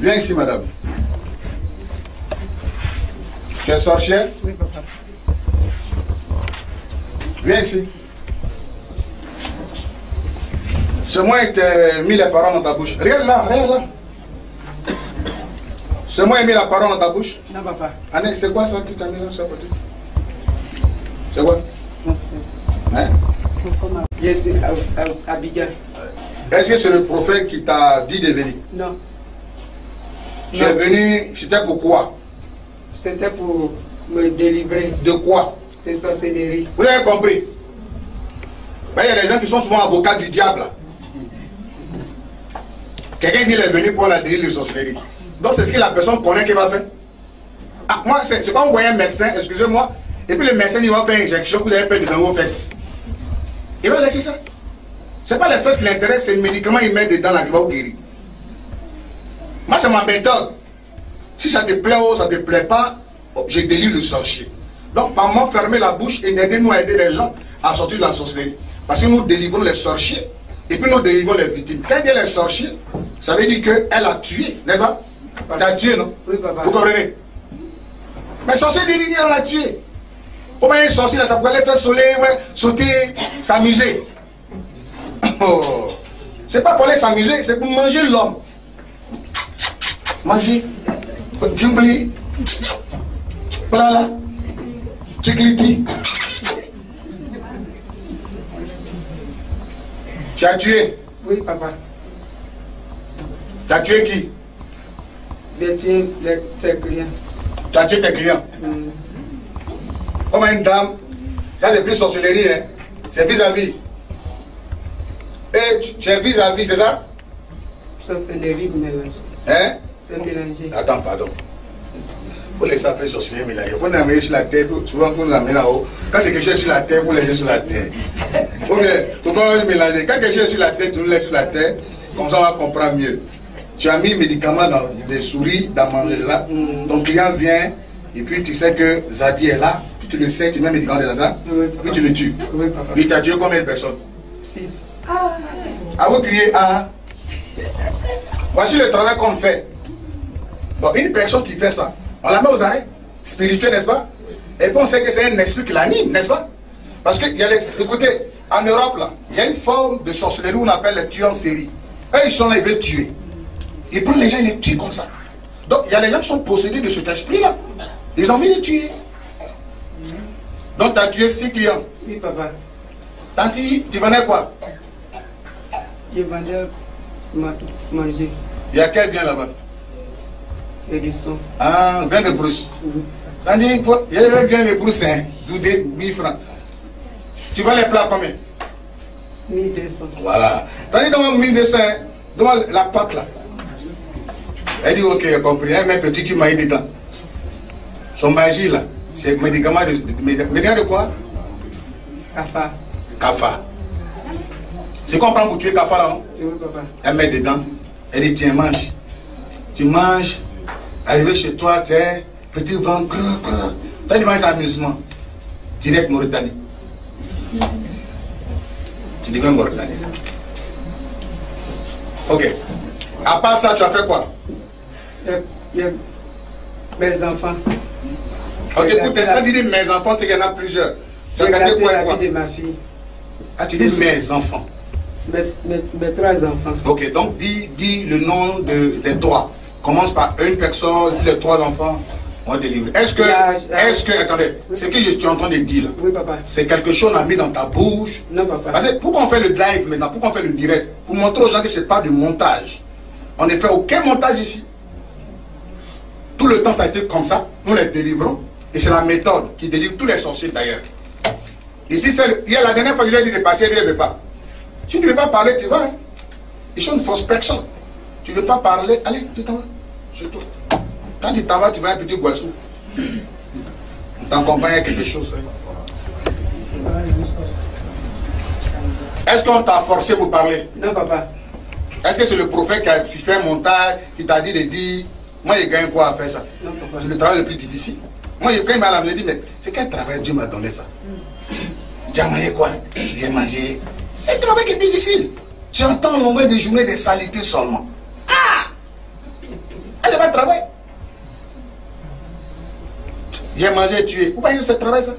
Viens ici, madame. Tu es sorcière? Oui, papa. Viens ici. C'est moi qui t'ai mis les paroles dans ta bouche. Regarde là, regarde là. C'est moi qui ai mis la parole dans ta bouche. Non, papa. Annette, c'est quoi ça que tu as mis dans ce côté? C'est quoi? Non, c'est- hein? Je suis à Abidjan. Est-ce que c'est le prophète qui t'a dit de venir? Non. Tu es venu, c'était pourquoi C'était pour me délivrer De quoi? De sorcellerie. Vous avez compris? Ben, Il y a des gens qui sont souvent avocats du diable. Quelqu'un dit qu'il est venu pour la délire de sorcellerie. Donc c'est ce que la personne connaît qu'il va faire. Ah, moi, c'est quand vous voyez un médecin, excusez-moi, et puis le médecin il va faire une injection, vous avez peur dans vos fesses. Il va laisser ça. C'est pas les fesses qui l'intéressent, c'est le médicament qu'il met dedans là qui va vous guérir. Moi, c'est ma méthode. Si ça te plaît ou ça te plaît pas, oh, je délivre le sorcier. Donc, par moi, fermer la bouche et aidez-nous à aider les gens à sortir de la sorcellerie. Parce que nous délivrons les sorciers et puis nous délivrons les victimes. Quand il dit les sorciers, ça veut dire qu'elle a tué, n'est-ce pas? Tu as tué, non? Oui, papa. Vous comprenez? Mais sorcier dit on l'a tué. Comment un sorcier là, ça pourrait aller faire soleil, ouais, sauter, s'amuser. Oh. C'est pas pour aller s'amuser, c'est pour manger l'homme. Manger. Jumbli. Voilà. Tchikliti. Tu as tué. Oui, papa. Tu as tué qui? J'ai tué ses clients. Tu as tué tes clients. Hum, Comme une dame. Ça, c'est plus sorcellerie, hein. C'est vis-à-vis. Et tu, tu es vis-à-vis, c'est ça? Sorcellerie mélangée. Hein? C'est mélangé. Attends, pardon. Vous laissez faire sorcellerie mélangée. Vous l'amenez sur la terre, souvent vous l'amenez là-haut. Quand c'est quelque chose sur la terre, vous laissez sur la terre. Faut pas mélanger. Quand quelque chose est sur la terre, tu nous laisses sur la terre. Comme ça, on va comprendre mieux. Tu as mis médicaments dans des souris, dans manger là. Mm. Ton client vient, et puis tu sais que Zadi est là. Puis tu le sais, tu mets le médicament dans ça. Oui, Puis tu le tues. Oui, papa. Puis tu as tué combien de personnes? Six. À vous crier Ah Voici le travail qu'on fait. Bon, une personne qui fait ça, on la met aux arrêts spirituels, n'est-ce pas? Et puis on sait que c'est un esprit qui l'anime, n'est-ce pas? Parce que, y a les- écoutez, en Europe, là, il y a une forme de sorcellerie où on appelle les tueurs en série. Eux, ils sont là, ils veulent tuer. Ils prennent les gens, ils les tuent comme ça. Donc, il y a les gens qui sont possédés de cet esprit-là. Ils ont envie de tuer. Donc, tu as tué six clients. Oui, papa. Tanti, tu vendais quoi? Je vendais manger Il y a quel bien là-bas? Et du son. Ah, vin de brousse. Il y a bien de brousse, hein, d'oudé, 1000 francs. Tu vas les plats combien? 1200. Voilà. Tandis dans 1200, devant la pâte là. Elle dit, ok, j'ai compris. Mec petit qui m'a dit dedans. Son magie là, c'est médicament de, de, médi- médicament de quoi? Kafa. Kafa. C'est qu'on prend pour tuer Kafa là, non Oui, papa. Elle met dedans. Elle dit, tiens, mange. Tu manges. Arrivé chez toi, tu sais, petit grrr. Toi, tu manges amusement. Direct Mauritanie. Tu deviens Mauritanie. Ok. À part ça, tu as fait quoi? Mes enfants. Ok, écoute, quand tu dis mes enfants, c'est qu'il y en a plusieurs. Tu as J'ai gardé gardé quoi quoi? de ma fille. Ah, tu dis mes enfants. Mes, mes, mes trois enfants. Ok, donc dis, dis le nom de, des trois. Commence par une personne, les trois enfants ont délivré. Est-ce que, est-ce que, attendez, ce que je suis en train de dire Oui, c'est quelque chose qu'on a mis dans ta bouche. Non, papa. Parce que pourquoi on fait le live maintenant Pourquoi on fait le direct Pour montrer aux gens que ce n'est pas du montage. On ne fait aucun montage ici. Tout le temps, ça a été comme ça. Nous les délivrons. Et c'est la méthode qui délivre tous les sorciers d'ailleurs. Ici, c'est la dernière fois que je lui ai dit de partir, il ne veut pas. Si tu ne veux pas parler, tu vas. Hein. Ils sont une fausse personne. Tu ne veux pas parler, allez, tu t'en vas. C'est tout. Quand tu t'en vas, tu vas un petit boisson. On t'accompagne avec quelque chose. hein. Est-ce qu'on t'a forcé pour parler? Non, papa. Est-ce que c'est le prophète qui a fait un montage, qui t'a dit de dire, moi je gagne quoi à faire ça? Non, papa. C'est le travail le plus difficile. Moi, quand il m'a amené, il dit, mais c'est quel travail Dieu m'a donné ça? Tu as mangé quoi? J'ai mangé. C'est un travail qui est difficile. Tu entends longueur de journée des saletés seulement. Ah un travail. J'ai mangé, tué. Vous pensez que c'est travail ça?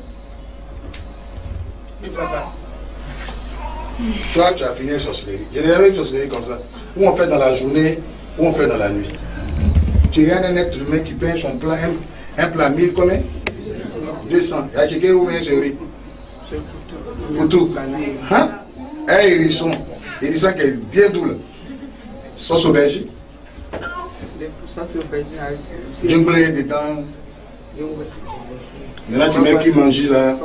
Toi, tu as fini une sorcellerie. J'ai déjà une sorcellerie comme ça. Où on fait dans la journée, où on fait dans la nuit? Tu regardes un être humain qui paye son plat, un, un plat 1000 combien? 200. Il y a quelqu'un où vient Pour tout. Hein? Un hérisson. Hérisson qui est bien doux là. Sauce aubergine. Avec. Jungle dedans. Jungle. Maintenant, tu mets qui mange là.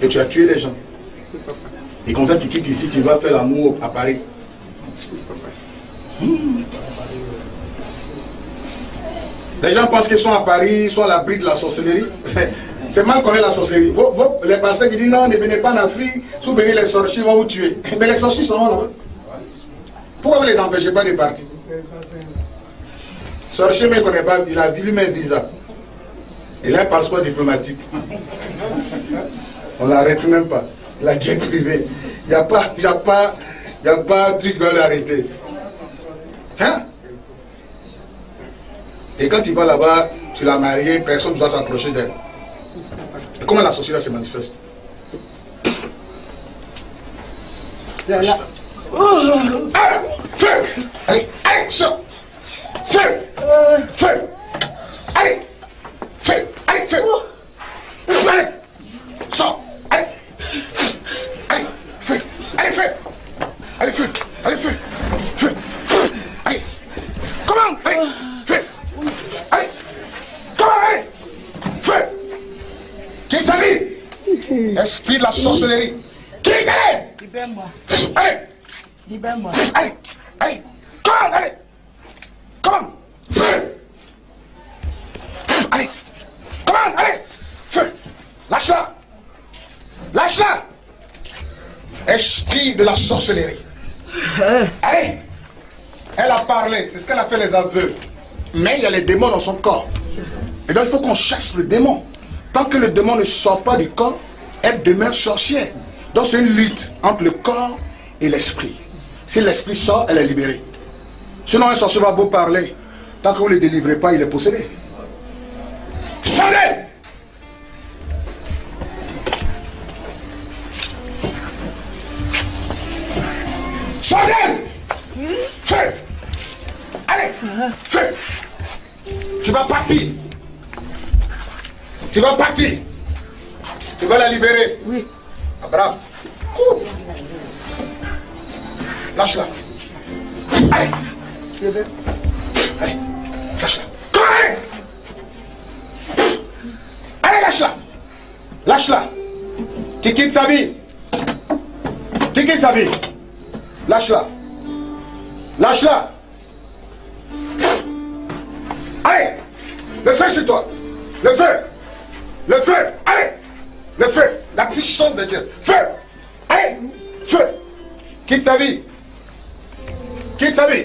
Et tu as tué les gens. Et comme ça, tu quittes ici, tu vas faire l'amour à Paris. Papa. Les gens pensent qu'ils sont à Paris, ils sont à l'abri de la sorcellerie. C'est mal connaître la sorcellerie. Les pasteurs qui disent non, ne venez pas en Afrique, si vous venez, les sorciers vont vous tuer. Mais les sorciers sont là-bas. Pourquoi vous ne les empêchez pas de partir? Sorcier ne connaît pas, il a lui-même visa. Il a un passeport diplomatique. On ne l'arrête même pas. La jet privée. Il n'y a pas, il a pas, un truc va l'arrêter. Hein? Et quand tu vas là-bas, tu l'as mariée, personne ne doit s'approcher d'elle. Et comment la sorcellerie se manifeste Là, là. Ah, Feu Allez, allez, sors Feu Feu Allez Feu Allez, feu Allez Sors Allez Allez Feu Allez, feu Allez, feu Allez, feu Feu Allez Comment Allez Feu Allez Comment Allez Feu Quitte sa vie Esprit de la sorcellerie Quitte Libère-moi. Allez Libère-moi. Allez, allez, come, allez, come, feu. Allez, come, allez, feu. Lâche-la, lâche-la. Esprit de la sorcellerie. Allez, elle a parlé, c'est ce qu'elle a fait les aveux. Mais il y a les démons dans son corps. Et donc il faut qu'on chasse le démon. Tant que le démon ne sort pas du corps, elle demeure sorcière. Donc c'est une lutte entre le corps et l'esprit. Si l'esprit sort, elle est libérée. Sinon un sorcier va beau parler. Tant que vous ne le délivrez pas, il est possédé. Sortez Sortez Feu Allez Feu Tu vas partir Tu vas partir Tu vas la libérer. Oui. Abraham. Cours. Lâche-la. Allez. Allez. Lâche-la. Allez. Allez lâche-la. Lâche-la. Tu quittes sa vie. Tu quittes sa vie. Lâche-la. Lâche-la. Allez. Le feu sur toi. Le feu. Le feu. Allez Le feu La puissance de Dieu Feu Allez Feu Quitte sa vie Quitte sa vie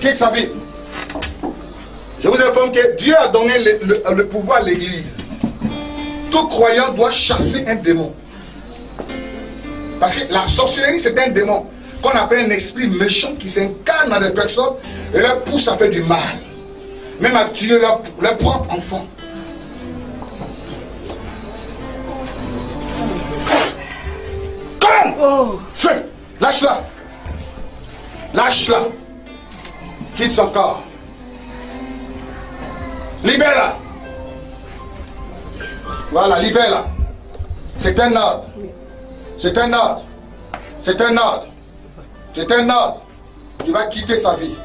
Quitte sa vie Je vous informe que Dieu a donné le, pouvoir à l'église. Tout croyant doit chasser un démon. Parce que la sorcellerie, c'est un démon qu'on appelle un esprit méchant qui s'incarne dans des personnes et leur pousse à faire du mal. Même à tuer leur, leur propre enfant. Oh, Feu Lâche-la Lâche-la Quitte son corps. Libère-la Voilà, libère-la. C'est un ordre. C'est un ordre. C'est un ordre. C'est un ordre. Tu vas quitter sa vie.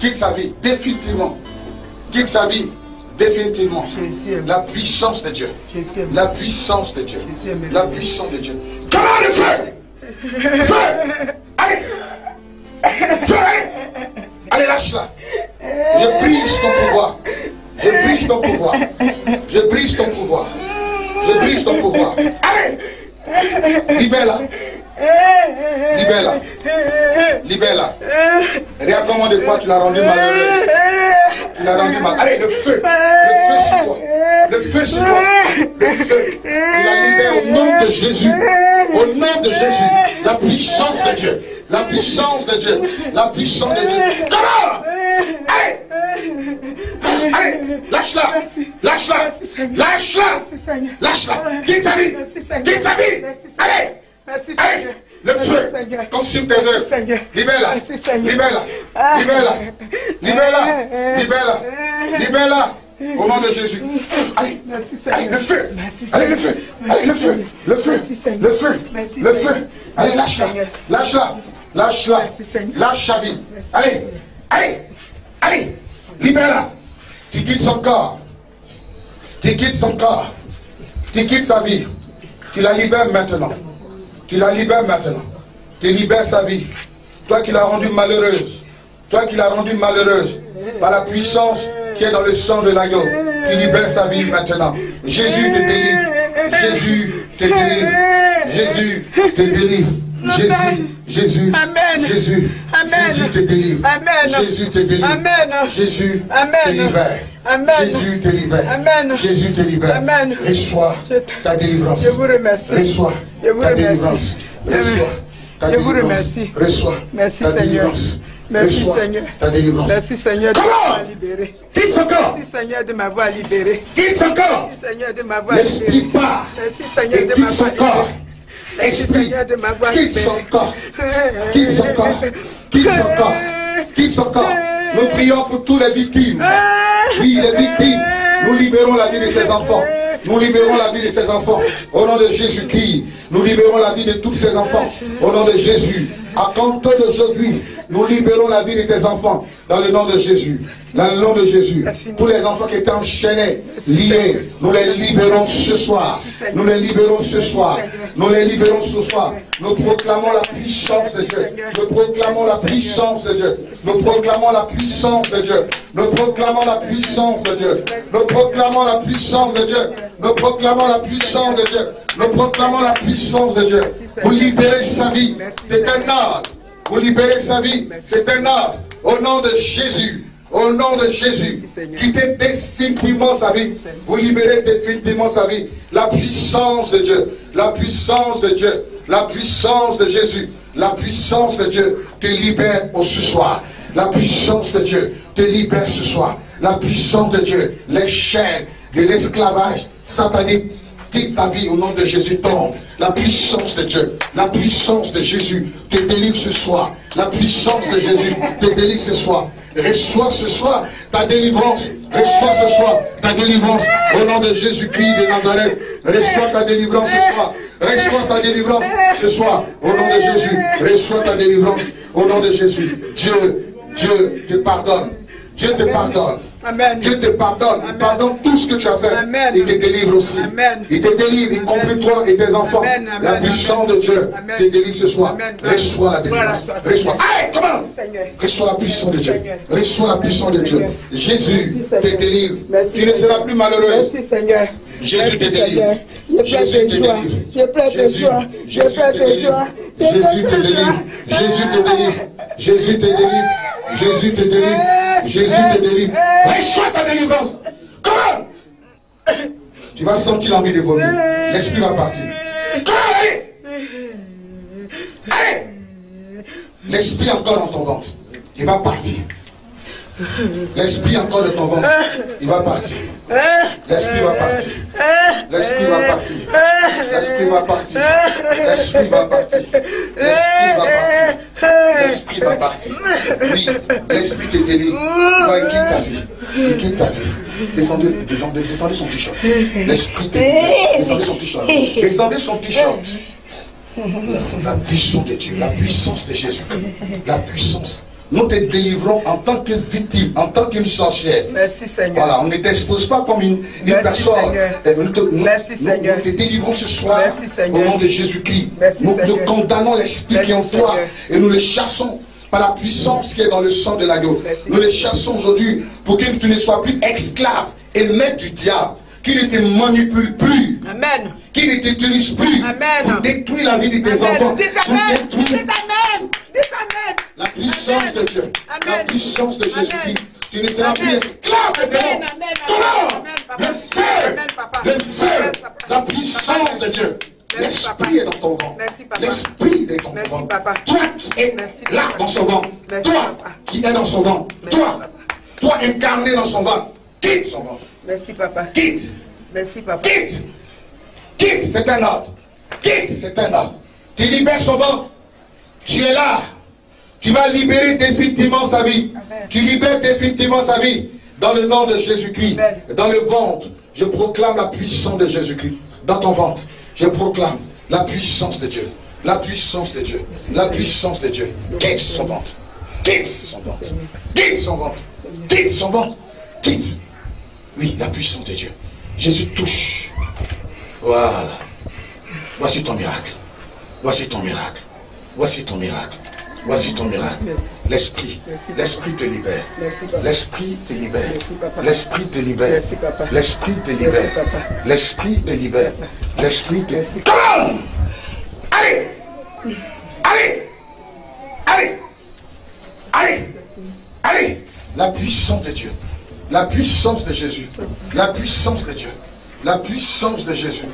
Quitte sa vie, définitivement. Quitte sa vie, définitivement. La puissance de Dieu. La puissance de Dieu. La puissance de Dieu. Comment le feu Feu Allez Feu Allez lâche-la. Je brise ton pouvoir. Je brise ton pouvoir. Je brise ton pouvoir. Je brise ton pouvoir. Allez Libère-la. Libère-la. Libère-la. Regarde combien de fois tu l'as rendu malheureuse. Allez, le feu. Le feu sur toi. Le feu sur toi. Le feu. Tu la libères au nom de Jésus. Au nom de Jésus. La puissance de Dieu. La puissance de Dieu. La puissance de Dieu. Comment Allez Allez Lâche-la Lâche-la. Lâche-la. Lâche-la Quitte sa vie. Quitte sa vie. Allez Allez. Le feu. Consume tes œuvres. Libère-la. Seigneur. Libère-la. Ah. Libère-la. Libère-la. Libère-la. Libère-la Au nom de Jésus. Allez. Le feu. Allez, le feu. Allez, le feu. Le feu. Le feu. Le feu. Allez, lâche-la. Lâche-la. Lâche-la. Lâche sa vie. Allez. Allez. Allez. Libère-la. Tu quittes son corps. Tu quittes son corps. Tu quittes sa vie. Tu la libères maintenant Tu la libères maintenant Tu libères sa vie Toi qui l'as rendue malheureuse Toi qui l'as rendue malheureuse par la puissance qui est dans le sang de l'agneau, tu libères sa vie maintenant. Jésus te délivre. Jésus te délivre. Jésus te délivre. Jésus, Jésus, Amen. Jésus. Jésus te délivre. Amen. Jésus te délivre. Amen. Jésus te libère. Amen. Jésus te libère. Amen. Jésus te libère. Amen. Reçois ta délivrance. Je vous remercie. Reçois Je vous ta remercie. délivrance. Reçois ta Je vous remercie. Reçois Merci, ta Seigneur. délivrance. Merci, Reçois Seigneur. ta délivrance. Merci, Seigneur, de m'avoir libéré. Quitte son corps. Merci, Seigneur, de m'avoir libéré. Quitte son corps. Merci, Seigneur, de m'avoir libéré. part. Merci, Seigneur, de m'avoir libéré. Merci, Esprit. Quitte son corps. Quitte son corps. Quitte son corps. Quitte son corps. Nous prions pour toutes les victimes. Oui, les victimes. Nous libérons la vie de ces enfants. Nous libérons la vie de ces enfants. Au nom de Jésus-Christ, nous libérons la vie de tous ces enfants. Au nom de Jésus. À compter d'aujourd'hui, nous libérons la vie de tes enfants. Dans le nom de Jésus. Dans le nom de Jésus. Tous les enfants qui étaient enchaînés, liés, nous les libérons ce soir. Nous les libérons ce soir. Nous les libérons ce soir. Nous proclamons la puissance de Dieu. Nous proclamons la puissance de Dieu. Nous proclamons la puissance de Dieu. Nous proclamons la puissance de Dieu. Nous proclamons la puissance de Dieu. Nous proclamons la puissance de Dieu. Nous proclamons la puissance de Dieu. Vous libérez sa vie. C'est un ordre. Vous libérez sa vie. C'est un ordre. Au nom de Jésus. Au nom de Jésus, quittez définitivement sa vie. Vous libérez définitivement sa vie. La puissance de Dieu, la puissance de Dieu, la puissance de Jésus, la puissance de Dieu te libère au ce soir. La puissance de Dieu te libère ce soir. La puissance de Dieu, les chaînes de l'esclavage satanique quitte ta vie au nom de Jésus tombe. La puissance de Dieu, la puissance de Jésus te délivre ce soir. La puissance de Jésus te délivre ce soir. Reçois ce soir ta délivrance. Reçois ce soir ta délivrance au nom de Jésus-Christ de Nazareth. Reçois ta délivrance ce soir. Reçois ta délivrance ce soir au nom de Jésus. Reçois ta délivrance au nom de Jésus. Dieu, Dieu te pardonne. Dieu te pardonne. Amen. Dieu te pardonne. Il pardonne tout ce que tu as fait. Amen. Il te délivre aussi. Amen. Il te délivre, y compris toi et tes enfants. Amen, amen, la puissance de Dieu Amen. te délivre ce soir. Amen. Reçois la délivrance. Reçois. Allez, comment. Reçois la puissance de Dieu. Reçois la puissance de Dieu. Jésus Merci, te délivre. Merci, Tu ne seras plus malheureuse. Merci Seigneur. Jésus te délivre. Jésus te délivre. Je pleure de Jésus, joie. Je Jésus pleure te de délivre. joie. Jésus te délivre. Jésus te délivre. Jésus te délivre. Jésus te délivre. Jésus te délivre. Reçois ta délivrance. Comment Tu vas sentir l'envie de vomir. L'esprit va partir. Comment Allez Allez L'esprit encore dans ton ventre. Il va partir. L'esprit encore de ton ventre. Il va partir. L'esprit va partir. L'esprit va partir. L'esprit va partir. L'esprit va partir. L'esprit va partir. L'esprit va partir. Oui, l'esprit te délivre. Va, il ta vie. Il ta vie. Descendez, son t-shirt. L'esprit. Descendez son t-shirt. Descendez son t-shirt. La puissance de Dieu, la puissance de Jésus, la puissance. Nous te délivrons en tant que victime, en tant qu'une sorcière. Merci Seigneur. Voilà, on ne t'expose pas comme une, personne. Euh, Nous te, nous- Merci, nous- Seigneur. nous te délivrons ce soir Merci, au nom de Jésus-Christ. Nous, condamnons l'esprit qui est en toi Seigneur. et nous le chassons par la puissance qui est dans le sang de l'agneau. Nous les chassons aujourd'hui pour que tu ne sois plus esclave et maître du diable, qu'il ne te manipule plus, Amen. qu'il ne t'utilise plus Amen. pour détruire la vie de tes enfants, Amen. Dites pour Amen. détruire Dites Amen. Dites Amen. La puissance de Dieu, la puissance de. Jésus-Christ. Tu ne seras plus esclave de démons. Le feu, le feu, la puissance de Dieu. L'esprit est dans ton papa. L'esprit est dans ton ventre. Toi qui Merci, là dans son ventre. Merci, Toi qui es dans son ventre. Toi, toi incarné dans son ventre. Quitte son ventre. Merci, papa. Quitte. Merci, papa. Quitte. Quitte, c'est un ordre. Quitte, c'est un ordre. Tu libères son ventre. Tu es là. Tu vas libérer définitivement sa vie. Amen. Tu libères définitivement sa vie. Dans le nom de Jésus-Christ. Dans le ventre, je proclame la puissance de Jésus-Christ. Dans ton ventre, je proclame la puissance de Dieu. La puissance de Dieu. La puissance de Dieu. Quitte son ventre. Quitte son ventre. Quitte son ventre. Quitte son ventre. Quitte. Oui, la puissance de Dieu. Jésus touche. Voilà. Voici ton miracle. Voici ton miracle. Voici ton miracle. Voici ton miracle. L'esprit. L'esprit te libère. L'esprit te libère. L'esprit te libère. L'esprit te libère. L'esprit te libère. L'esprit te on! Allez! Allez! Allez! Allez! Allez! La puissance de Dieu. La puissance de Jésus. La puissance de Dieu. La puissance de Jésus.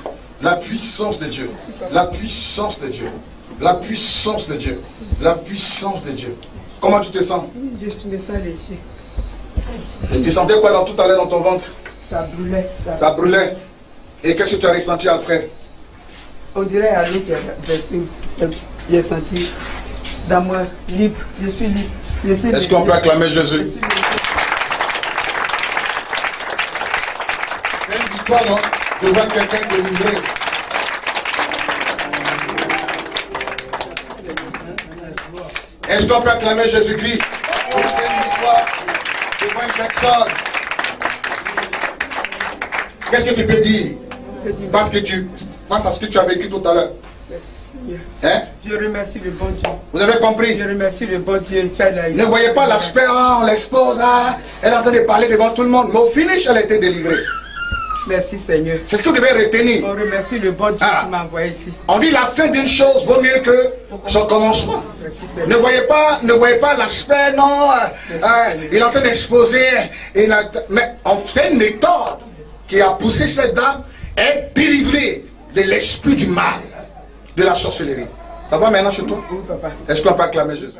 La puissance de Dieu. La puissance de Dieu. La puissance de Dieu. La puissance de Dieu. Comment tu te sens? Je suis me sens léger. Et tu sentais quoi dans tout à l'heure dans ton ventre? Ça brûlait. Ça... Ça brûlait. Et qu'est-ce que tu as ressenti après? On dirait à l'eau qui a versé. J'ai senti dans moi libre. Je suis libre. Je suis Est-ce qu'on peut acclamer Jésus? C'est une victoire, non De voir quelqu'un délivré. Est-ce qu'on peut acclamer Jésus-Christ pour cette victoire de voir une personne Qu'est-ce que tu peux dire? Parce que tu, face à ce que tu as vécu tout à l'heure. Hein? Je remercie le bon Dieu. Vous avez compris? Je remercie le bon Dieu. Ne voyez pas l'aspect, ah, on l'expose, ah, elle est en train de parler devant tout le monde. Mais au finish, elle a été délivrée. Merci Seigneur. C'est ce que vous devez retenir. On remercie le bon Dieu Ah. qui m'a envoyé ici. On dit la fin d'une chose vaut mieux que son commencement. Merci Ne voyez pas, ne voyez pas l'aspect, non, euh, euh, il est en train d'exposer, mais fait une méthode qui a poussé cette dame est délivrée de l'esprit du mal, de la sorcellerie. Ça va maintenant chez toi? Oui, papa. Est-ce qu'on peut acclamer Jésus?